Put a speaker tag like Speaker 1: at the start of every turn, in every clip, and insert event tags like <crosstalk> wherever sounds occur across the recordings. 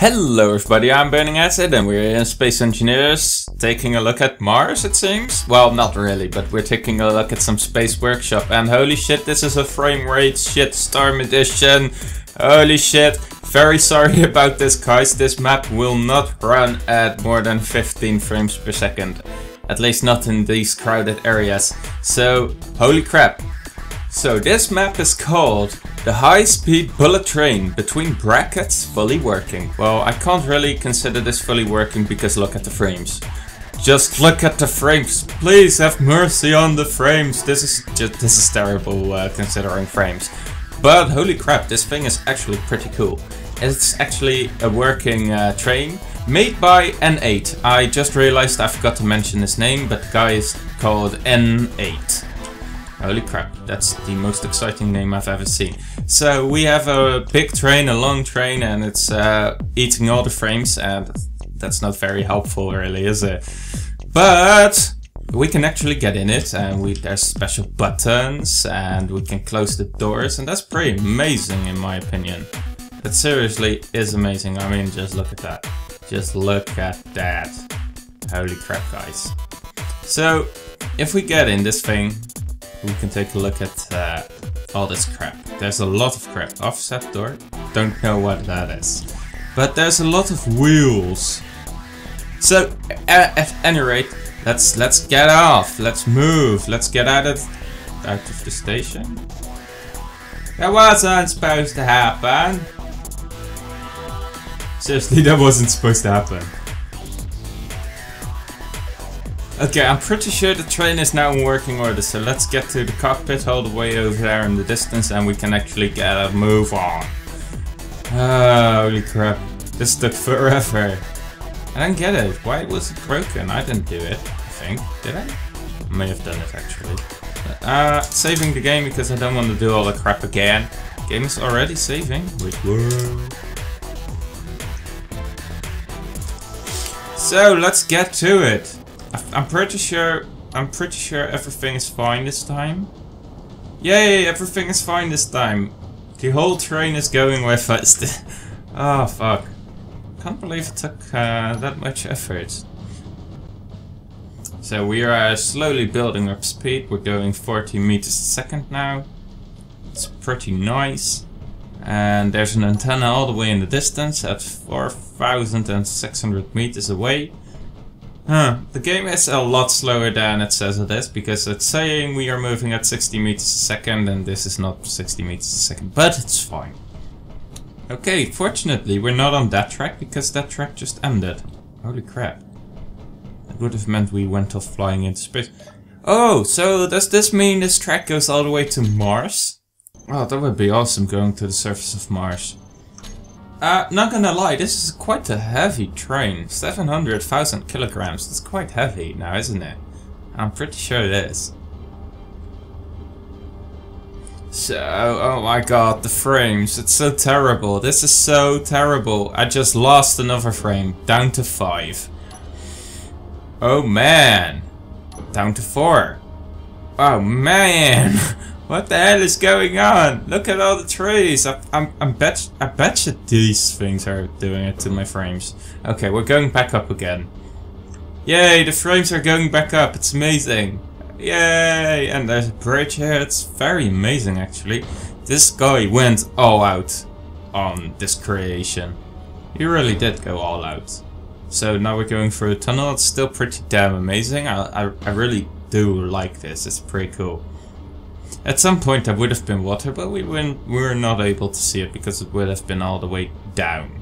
Speaker 1: Hello everybody, I'm Burning Acid and we're in Space Engineers taking a look at Mars it seems. Well, not really, but we're taking a look at some Space Workshop and holy shit, this is a frame rate shit storm edition. Holy shit, very sorry <laughs> about this guys, this map will not run at more than 15 frames per second. At least not in these crowded areas. So, holy crap. So this map is called the high-speed bullet train, between brackets, fully working. Well, I can't really consider this fully working because look at the frames. Just look at the frames. Please have mercy on the frames. This is just this is terrible uh, considering frames. But holy crap, this thing is actually pretty cool. It's actually a working uh, train made by N8. I just realized I forgot to mention his name, but the guy is called N8. Holy crap, that's the most exciting name I've ever seen. So we have a big train, a long train, and it's uh, eating all the frames, and that's not very helpful really, is it? But we can actually get in it, and we there's special buttons, and we can close the doors, and that's pretty amazing in my opinion. It seriously is amazing, I mean just look at that. Just look at that. Holy crap guys. So, if we get in this thing, we can take a look at uh, all this crap. There's a lot of crap. Offset door? Don't know what that is. But there's a lot of wheels. So, at, at any rate, let's let's get off. Let's move. Let's get out of out of the station. That wasn't supposed to happen. Seriously, that wasn't supposed to happen. Okay, I'm pretty sure the train is now in working order, so let's get to the cockpit all the way over there in the distance and we can actually get a move on. Oh, holy crap. This took forever. I don't get it. Why was it broken? I didn't do it, I think. Did I? I may have done it actually. Uh, saving the game because I don't want to do all the crap again. Game is already saving. Wait, whoa. So, let's get to it. I'm pretty sure I'm pretty sure everything is fine this time. Yay, everything is fine this time. The whole train is going with us. oh fuck. Can't believe it took uh, that much effort. So we are slowly building up speed. We're going 40 meters a second now. It's pretty nice. And there's an antenna all the way in the distance at 4,600 meters away. Huh. The game is a lot slower than it says it is, because it's saying we are moving at 60 meters a second, and this is not 60 meters a second, but it's fine. Okay, fortunately we're not on that track, because that track just ended. Holy crap. That would have meant we went off flying into space. Oh, so does this mean this track goes all the way to Mars? Oh, that would be awesome going to the surface of Mars. Uh, not gonna lie, this is quite a heavy train. 700,000 kilograms. That's quite heavy now, isn't it? I'm pretty sure it is. So, oh my god, the frames. It's so terrible. This is so terrible. I just lost another frame. Down to 5. Oh man. Down to 4. Oh man. <laughs> What the hell is going on? Look at all the trees. I, I'm, I'm bet, I bet you these things are doing it to my frames. Okay, we're going back up again. Yay, the frames are going back up. It's amazing. Yay, and there's a bridge here. It's very amazing, actually. This guy went all out on this creation. He really did go all out. So now we're going through a tunnel. It's still pretty damn amazing. I, I, I really do like this. It's pretty cool. At some point there would have been water, but we, we were not able to see it because it would have been all the way down.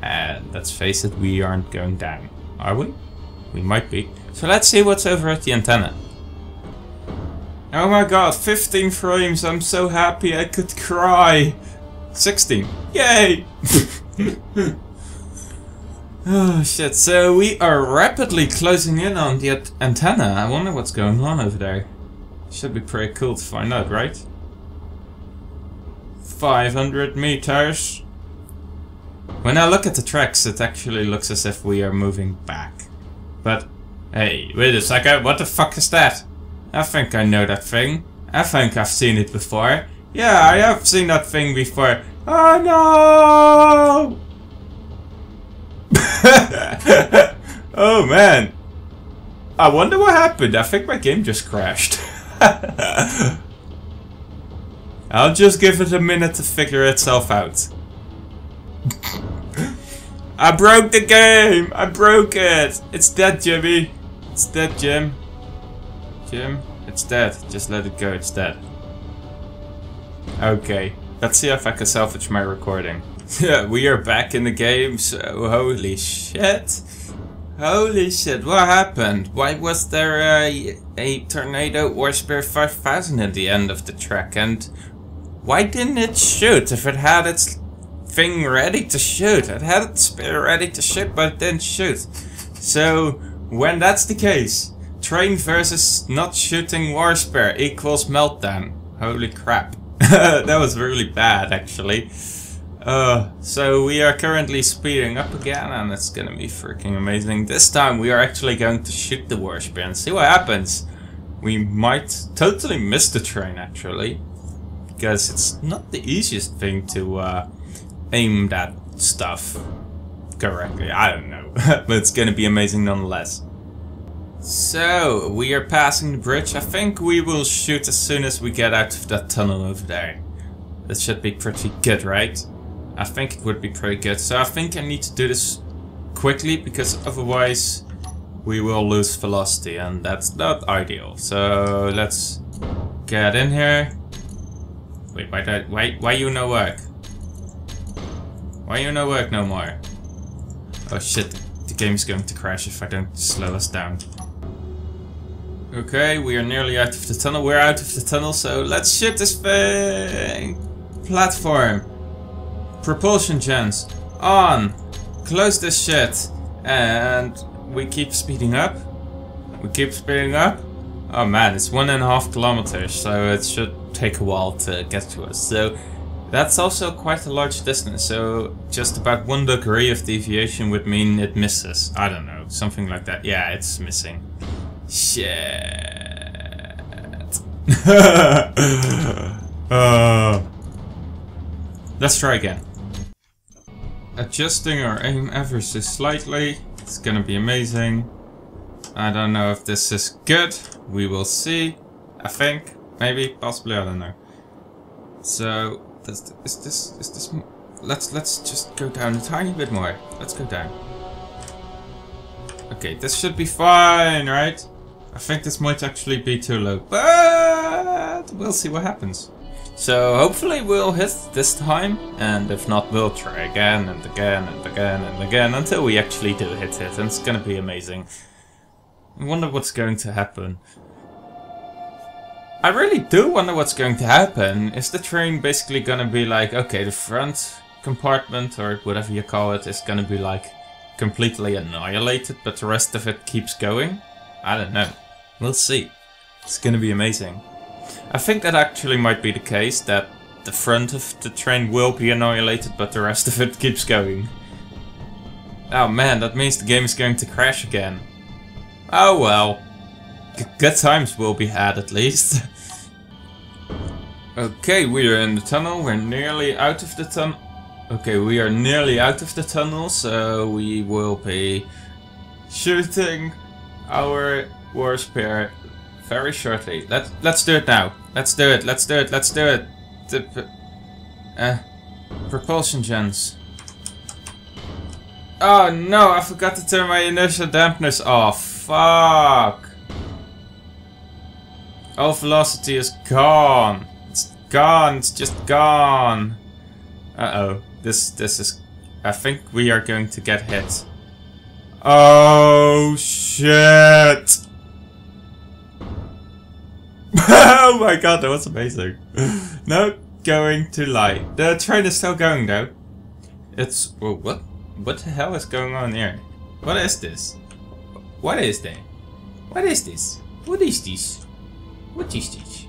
Speaker 1: And let's face it, we aren't going down. Are we? We might be. So let's see what's over at the antenna. Oh my god, 15 frames, I'm so happy I could cry. 16, yay! <laughs> oh shit, so we are rapidly closing in on the antenna. I wonder what's going on over there. Should be pretty cool to find out, right? 500 meters. When I look at the tracks, it actually looks as if we are moving back. But, hey, wait a second, what the fuck is that? I think I know that thing. I think I've seen it before. Yeah, I have seen that thing before. Oh no! <laughs> oh man. I wonder what happened. I think my game just crashed. <laughs> <laughs> I'll just give it a minute to figure itself out. I broke the game! I broke it! It's dead, Jimmy. It's dead, Jim. Jim, it's dead. Just let it go, it's dead. Okay, let's see if I can salvage my recording. <laughs> Yeah, we are back in the game, so holy shit. Holy shit, what happened? Why was there a, a Tornado Warspear 5000 at the end of the track? And why didn't it shoot if it had its thing ready to shoot? It had its spear ready to shoot, but it didn't shoot. So, when that's the case, train versus not shooting Warspear equals meltdown. Holy crap. <laughs> that was really bad, actually. Uh, so we are currently speeding up again and it's gonna be freaking amazing. This time we are actually going to shoot the Warspear and see what happens. We might totally miss the train actually. Because it's not the easiest thing to uh, aim that stuff correctly. I don't know. <laughs> but it's gonna be amazing nonetheless. So, we are passing the bridge. I think we will shoot as soon as we get out of that tunnel over there. That should be pretty good, right? I think it would be pretty good. So I think I need to do this quickly because otherwise we will lose velocity and that's not ideal. So let's get in here. Wait, why that why why you no work? Why you no work no more? Oh shit, the game's going to crash if I don't slow us down. Okay, we are nearly out of the tunnel. We're out of the tunnel, so let's shoot this thing! Platform! Propulsion gens on. Close this shit. And we keep speeding up. We keep speeding up. Oh man, it's one and a half kilometers, so it should take a while to get to us. So that's also quite a large distance, so just about one degree of deviation would mean it misses. I don't know, something like that. Yeah, it's missing. Shit. <laughs> uh, let's try again adjusting our aim ever so slightly. It's gonna be amazing. I don't know if this is good. We will see. I think. Maybe. Possibly. I don't know. So, is this, is this, let's, let's just go down a tiny bit more. Let's go down. Okay, this should be fine, right? I think this might actually be too low, but we'll see what happens. So hopefully we'll hit this time, and if not, we'll try again and again and again and again until we actually do hit it, and it's gonna be amazing. I wonder what's going to happen. I really do wonder what's going to happen. Is the train basically gonna be like, okay, the front compartment, or whatever you call it, is gonna be like completely annihilated, but the rest of it keeps going? I don't know. We'll see. It's gonna be amazing. I think that actually might be the case, that the front of the train will be annihilated, but the rest of it keeps going. Oh man, that means the game is going to crash again. Oh well. G good times will be had at least. <laughs> okay, we are in the tunnel, we're nearly out of the tunnel. Okay, we are nearly out of the tunnel, so we will be shooting our Warspear very shortly. Let let's do it now. Let's do it. Let's do it. Let's do it. The uh, propulsion gens. Oh no! I forgot to turn my inertial dampeners off. Fuck. All velocity is gone. It's gone. It's just gone. Uh oh. This this is. I think we are going to get hit. Oh shit! Oh my god, that was amazing. <laughs> no going to lie. The train is still going though. It's... Well, what? What the hell is going on here? What is this? What is that? What is this? What is this? What is this?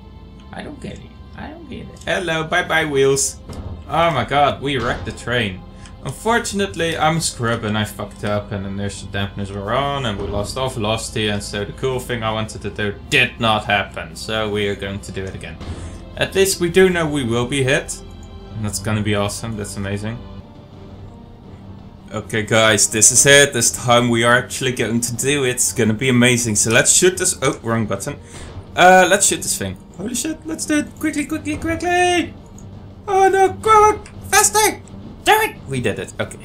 Speaker 1: I don't get it. I don't get it. Hello, bye-bye wheels. Oh my god, we wrecked the train. Unfortunately, I'm a scrub and I fucked up and the inertial dampeners were on and we lost all velocity and so the cool thing I wanted to do did not happen. So we are going to do it again. At least we do know we will be hit. And that's gonna be awesome, that's amazing. Okay guys, this is it. This time we are actually going to do it. It's gonna be amazing. So let's shoot this- oh, wrong button. Uh, let's shoot this thing. Holy shit, let's do it. Quickly, quickly, quickly! Oh no, go faster! Do it! We did it, okay.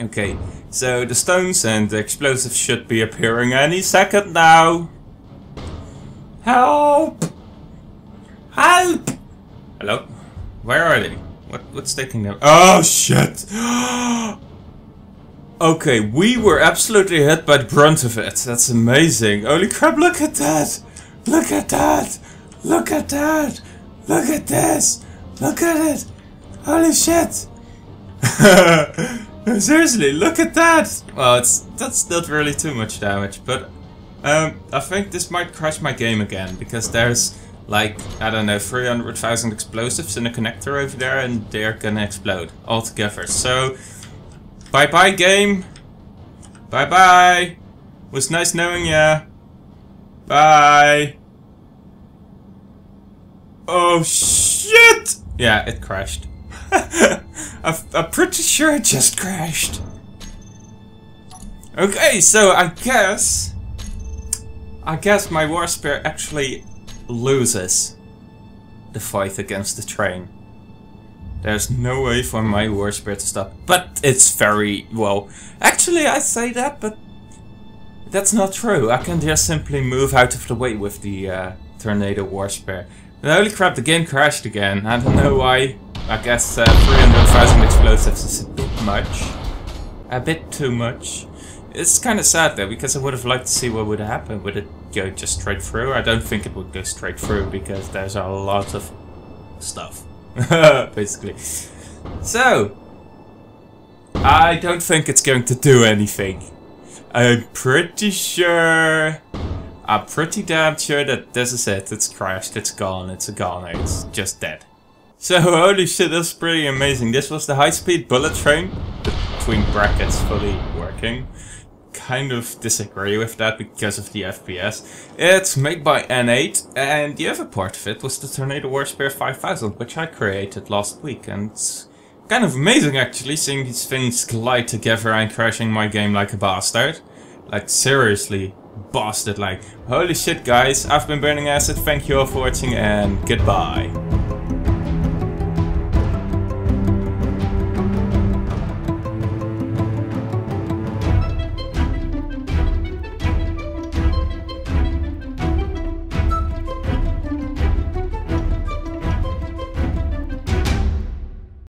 Speaker 1: <laughs> okay, so the stones and the explosives should be appearing any second now. Help! Help! Hello? Where are they? What what's taking them? Oh shit! <gasps> okay, we were absolutely hit by the brunt of it. That's amazing. Holy crap, look at that! Look at that! Look at that! Look at this! Look at it! Holy shit! <laughs> Seriously, look at that! Well, it's that's not really too much damage, but um, I think this might crash my game again because there's like, I don't know, 300,000 explosives in a connector over there and they're gonna explode altogether. So, bye bye game. Bye bye. Was nice knowing ya. Bye. Oh shit! Yeah, it crashed. I'm, pretty sure it just crashed. Okay, so I guess... I guess my war spear actually loses the fight against the train. There's no way for my war spear to stop. But it's very, well, actually I say that, but that's not true. I can just simply move out of the way with the uh, Tornado Warspear. But holy crap, the game crashed again. I don't know why. I guess uh, 300,000 explosives is a bit much. A bit too much. It's kind of sad though, because I would have liked to see what would happen. Would it go just straight through? I don't think it would go straight through, because there's a lot of stuff. <laughs> Basically. So, I don't think it's going to do anything. I'm pretty sure... I'm pretty damn sure that this is it. It's crashed, it's gone, it's a goner, it's just dead. So, <laughs> holy shit, that's pretty amazing. This was the high-speed bullet train, between brackets fully working. Kind of disagree with that because of the FPS. It's made by N8, and the other part of it was the Tornado Warspear 5000, which I created last week, and it's kind of amazing actually, seeing these things collide together and crashing my game like a bastard. Like, seriously, bastard like. Holy shit guys, I've been Burning Acid, thank you all for watching and goodbye.